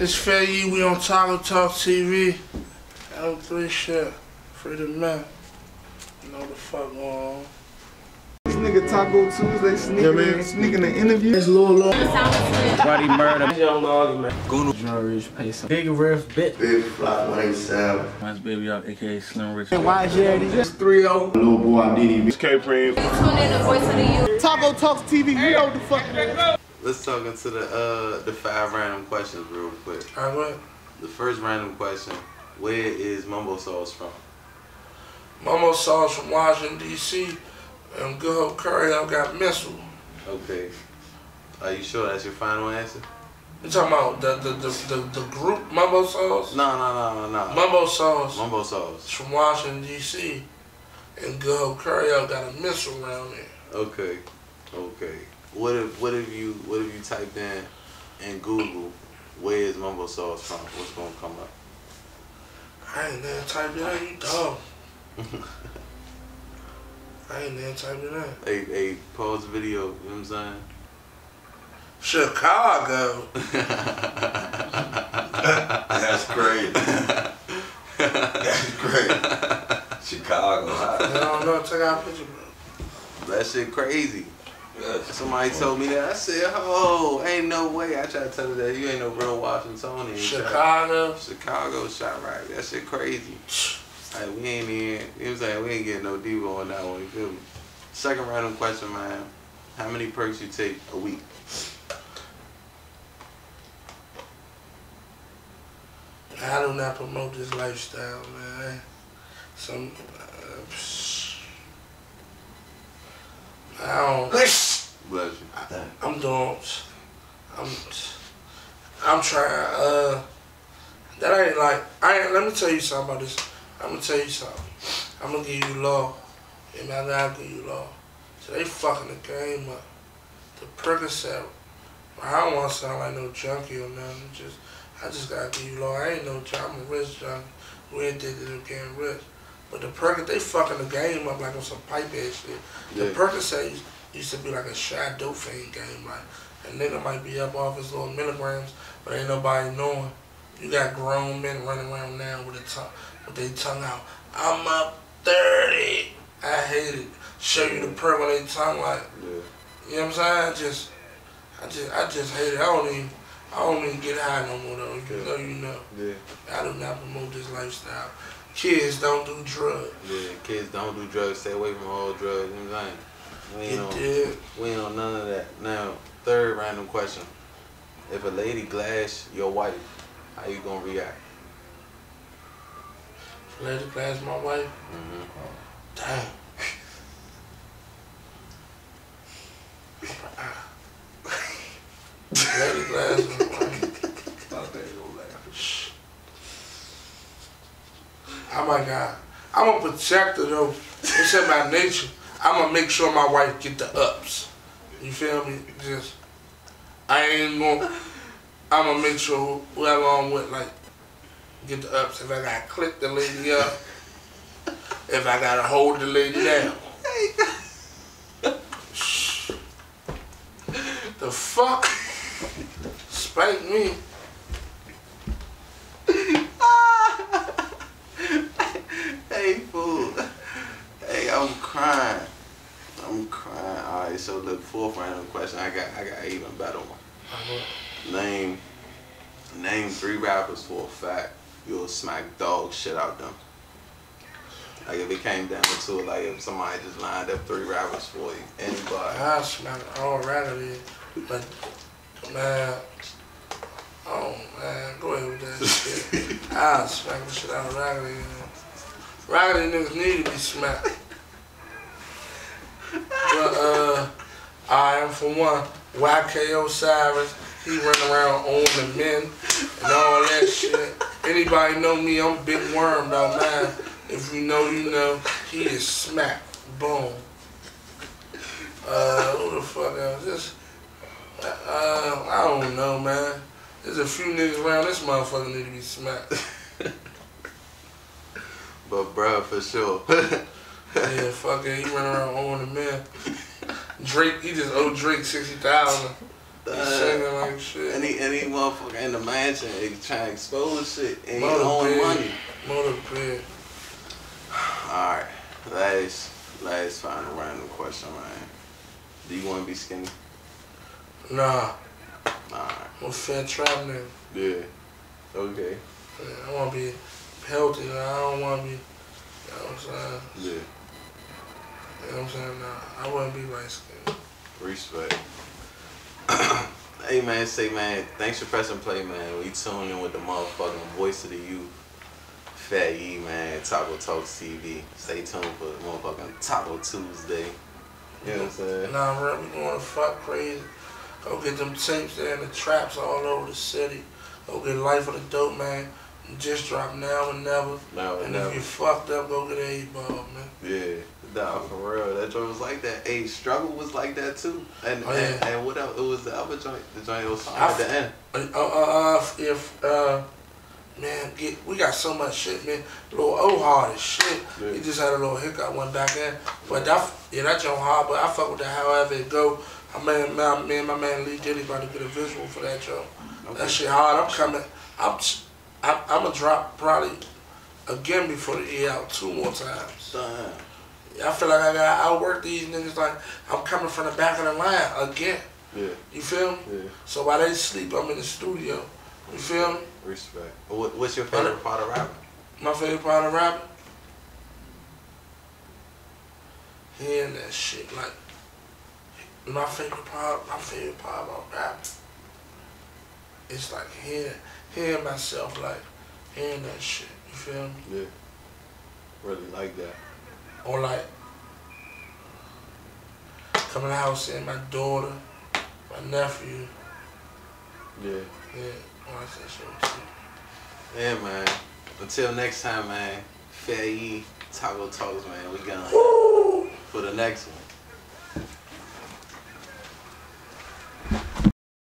It's Fat Yee, we on Taco Talk TV. L3 shit. Freedom Man. You know the fuck going on. This nigga Taco Tuesday sneaking, Yeah, man. sneaking the interview. It's Lil Lil. Buddy murder. Young Lolly, man. John Rich Pace. Big Riff Bit. Big Flock 187. That's Baby Up, aka Slim Rich. Oh. It's 3-0. Lil Boy Diddy. K-Prime. Tune in to Voice of the Youth. Taco Talks TV, you know what the fuck it is. Let's talk into the uh the five random questions real quick. Alright, what? The first random question: Where is Mumbo Sauce from? Mumbo Sauce from Washington, D.C. And Good Hope Curry, I got missile. Okay. Are you sure that's your final answer? You talking about the the, the, the, the group Mumbo Sauce? No, no, no, no, no. Mumbo Sauce Mumbo Sauce. from Washington, D.C. And Good Hope Curry, I got a missile around there. Okay. Okay. What if what if you what if you typed in in Google where is Mumbo Sauce from? What's gonna come up? I ain't there type it in, you dumb. I ain't there type it in. Hey, hey, pause the video. You know what I'm saying? Chicago. That's great. That's great. Chicago. I don't know, check out a picture, bro. That shit crazy. Yes. Somebody told me that. I said, oh, ain't no way. I tried to tell her that you ain't no real Washingtonian. Chicago. Chicago shot right. That shit crazy. Like, we ain't even, you know what We ain't getting no Devo on that one, you feel me? Second random question, man. How many perks you take a week? I do not promote this lifestyle, man. Some, uh. I don't. Bless you. I'm doing. I'm. I'm trying. Uh, that ain't like. I ain't. Let me tell you something about this. I'm gonna tell you something. I'm gonna give you law, and I gotta give you law. So they fucking the game up. The Percocet. I don't want to sound like no junkie or nothing. Just, I just gotta give you law. I ain't no junkie. I'm a rich junkie. We ain't addicted to getting rich. But the Percocet, they fucking the game up like on some pipe ass shit. The Yeah. Percocet used, to be like a dope fiend game. Like a nigga might be up off his little milligrams, but ain't nobody knowing. You got grown men running around now with a tongue, with their tongue out. I'm up thirty. I hate it. Show you the perk on their tongue like. Yeah. You know what I'm saying? I just, I just, I just hate it. I don't even, I don't even get high no more though. You Yeah. know, you know. Yeah. I do not promote this lifestyle. Kids don't do drugs. Yeah. Kids don't do drugs. Stay away from all drugs. You know what I'm saying? We ain't on, we ain't on none of that. Now, third random question. If a lady glass your wife, how you gonna react? Lady class, my wife. Mm-hmm. Damn. Lady glass, my wife. Shh. Oh my God. I'm a protector though. It's in my nature. I'm gonna make sure my wife get the ups. You feel me? Just I ain't gonna. I'm gonna make sure whoever I'm with like get the ups. If I gotta click the lady up, if I gotta hold the lady down. The fuck? Spank me. Hey, fool. Hey, I'm crying. I'm crying. All right, so look, fourth random question. I got, I got an even better one. Name, name three rappers for a fact you'll smack dog shit out them. Like if it came down to it, like if somebody just lined up three rappers for you, anybody. I smack all raggedy, but man, oh man, go ahead with that shit. I smack the shit out of. Raggedy niggas need to be smacked. But uh, I am for one, YK Osiris. He run around owning men and all that shit. Anybody know me? I'm Big Worm though, man. If you know, you know. He is smacked. Boom. Uh, who the fuck else? This, uh, I don't know, man. There's a few niggas around this motherfucker need to be smacked. But bruh, for sure. Yeah, fuck it. He run around owning the man. Drake, he just owed Drake 60000 He Uh, like shit. Any any motherfucker in the mansion he trying to expose shit and he Mother owing money. Motor Alright. Last last final random question, man. Do you wanna be skinny? Nah, Alright. I'm a fat trap nigga. Yeah. Okay. Yeah, I want to be healthy. I don't want to be, you know what I'm saying? Yeah. You know what I'm saying? Nah, I wouldn't be light skinned. Respect. hey man, say man, thanks for pressing play, man. We tuned in with the motherfucking voice of the youth. Fat E man, Taco Talks TV. Stay tuned for the motherfucking Taco Tuesday. You know what I'm saying? Nah, bro, we going to fuck crazy. Go get them tapes there in the traps all over the city. Go get Life of the Dope Man. Just drop now and never. Now And and if you fucked up, go get a ball, man. Yeah, nah, for real. That joint was like that. Hey, struggle was like that too. And Oh, and, yeah. and what else? It was the other joint. The joint was I at the end. Uh, uh, uh, if, uh, man, get, we got so much shit, man. Little O hard as shit. Yeah. He just had a little hiccup one back in. But that, yeah, that joint hard, but I fuck with that however it go. I mean, my, me and my man Lee Diddy about to get a visual for that joint. That shit hard. I'm coming. I'm, I'm, I'm gonna drop probably again before the year out two more times. Damn. I feel like I got outwork these niggas like I'm coming from the back of the line again. Yeah, You feel me? yeah. So while they sleep, I'm in the studio. You feel me? Respect. What, what's your favorite part of rapping? My favorite part of rapping? Hearing that shit. Like, my favorite part, my favorite part about rapping, it's like hearing, hearing myself, like, hearing that shit. You feel me? Yeah. Really like that. Or like, coming out seeing my daughter, my nephew. Yeah. Yeah, I like that shit too. Yeah, man. Until next time, man. Fair E, Taco Talks, man. We gone Woo! for the next one.